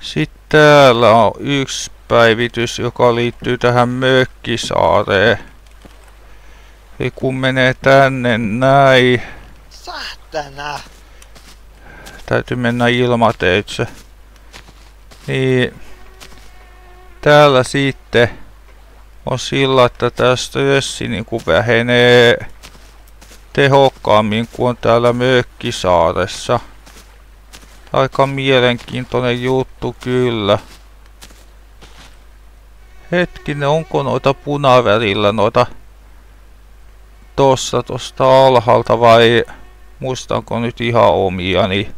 Sitten täällä on yksi päivitys, joka liittyy tähän mökkisaareen. Eli kun menee tänne näin, Sähtänä! täytyy mennä ilmateitse. Niin täällä sitten on sillä, että tämä stressi niin kuin vähenee tehokkaammin kuin täällä mökkisaaressa. Aika mielenkiintoinen juttu kyllä. Hetkinen, onko noita punavärillä noita tossa tosta alhaalta vai muistanko nyt ihan omia, niin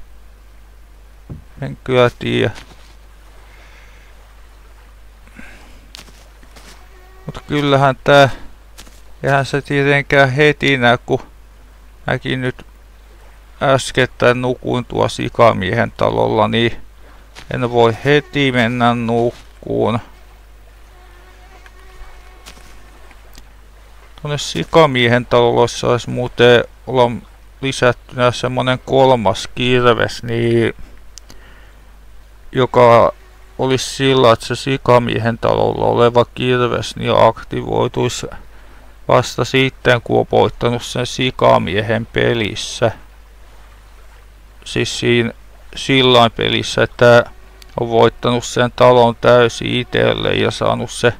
en kyllä tiedä. Mutta kyllähän tää, eihän se tietenkään heti näy, kun mäkin nyt äskettäin nukuin tuo sikamiehen talolla, niin en voi heti mennä nukkuun. Tuonne sikamiehen talossa olisi muuten olla lisättynä semmonen kolmas kirves, niin joka olisi sillä, että se sikamiehen talolla oleva kirves niin aktivoituisi vasta sitten, kun on voittanut sen sikamiehen pelissä. Siis siinä sillain pelissä, että on voittanut sen talon täysin itselle ja saanut se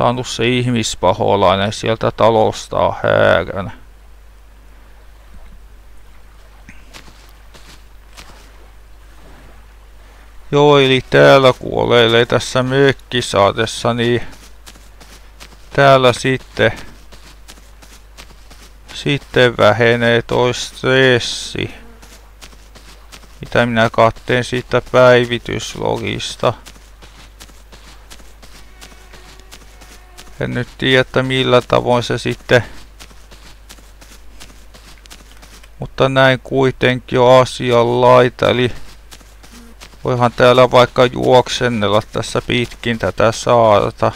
saanut se ihmispaholainen sieltä talosta häärän. Joo, eli täällä kuoleilee tässä mökkisaatessa, niin täällä sitten sitten vähenee toi stressi. Mitä minä katteen siitä päivityslogista. En nyt tiedä, että millä tavoin se sitten... Mutta näin kuitenkin on asian laita, eli... Voihan täällä vaikka juoksennella tässä pitkin tätä saarta.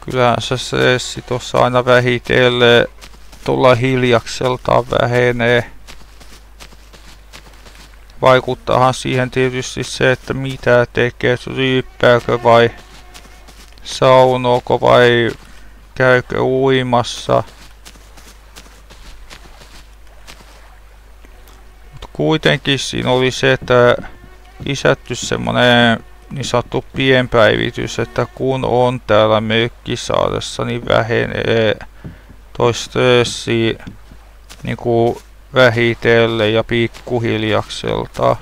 Kyllähän se stressi tuossa aina vähitellen tulla hiljakseltaan vähenee. Vaikuttaahan siihen tietysti se, että mitä tekee, ryyppääkö vai saunooko vai käykö uimassa. Mut kuitenkin siinä oli se, että lisätty semmonen niin sanottu pienpäivitys, että kun on täällä mökkisaaressa, niin vähenee toi stressi niin kuin ja pikkuhiljakselta.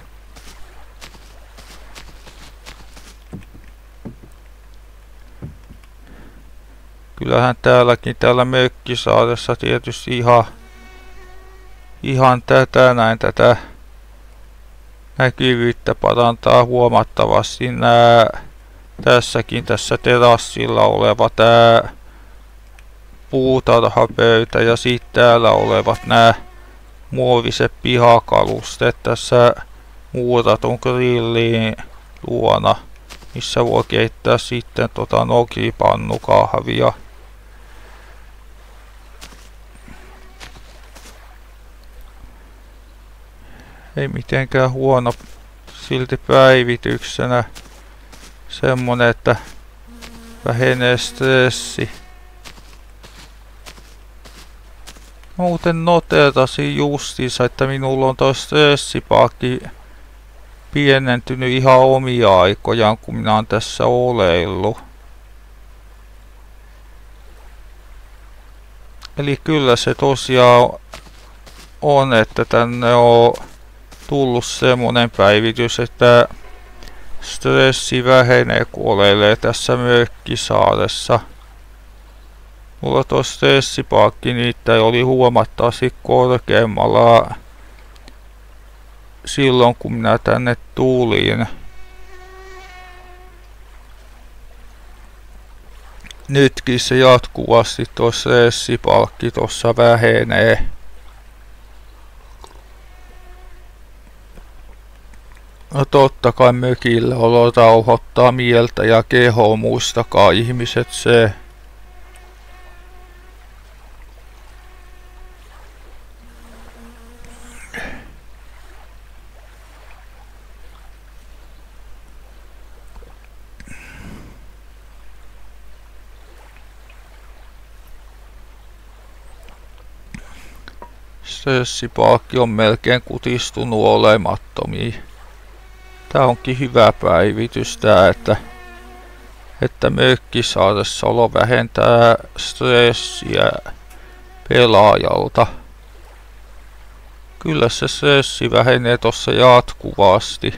Kyllähän täälläkin täällä mökkisaaressa tietysti ihan, ihan tätä näin tätä näkyvyyttä parantaa huomattavasti nää tässäkin tässä terassilla oleva tää puutarhapöytä ja sitten täällä olevat nämä muoviset pihakalustet tässä muuratun grillin luona, missä voi keittää sitten tota nokipannukahvia. Ei mitenkään huono silti päivityksenä semmonen, että vähenee stressi. Muuten noteerasin justiinsa, että minulla on toi stressipakki pienentynyt ihan omia aikojaan, kun minä olen tässä oleillut. Eli kyllä se tosiaan on, että tänne on tullut semmonen päivitys, että stressi vähenee, kun oleilee tässä mökkisaaressa. Mulla tuo stressipaakki niitä oli huomattavasti korkeammalla silloin kun minä tänne tulin. Nytkin se jatkuvasti tuo stressipalkki tuossa vähenee. No totta kai mökillä olo rauhoittaa mieltä ja kehoa, muistakaa ihmiset se. stressipaakki on melkein kutistunut olemattomiin. Tää onkin hyvä päivitys tää, että, että mökkisaaressalo vähentää stressiä pelaajalta. Kyllä se stressi vähenee tossa jatkuvasti.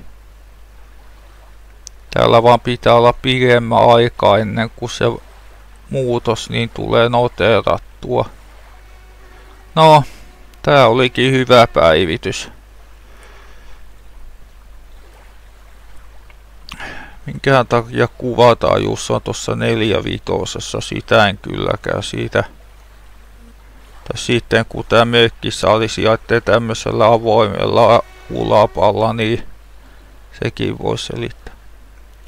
Täällä vaan pitää olla pidemmän aikaa ennen kuin se muutos niin tulee noteerattua. No, tää olikin hyvä päivitys. Minkään takia kuvataajuus on tuossa neljävitosessa, sitä en kylläkään siitä. Tai sitten kun tämä mökkisali sijaitsee tämmöisellä avoimella ulapalla, niin sekin voi selittää.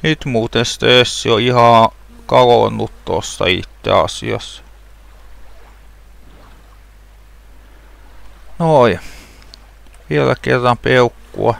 Nyt muuten stressi on ihan kalonnut tuossa itse asiassa. Noin. Vielä kerran peukkua.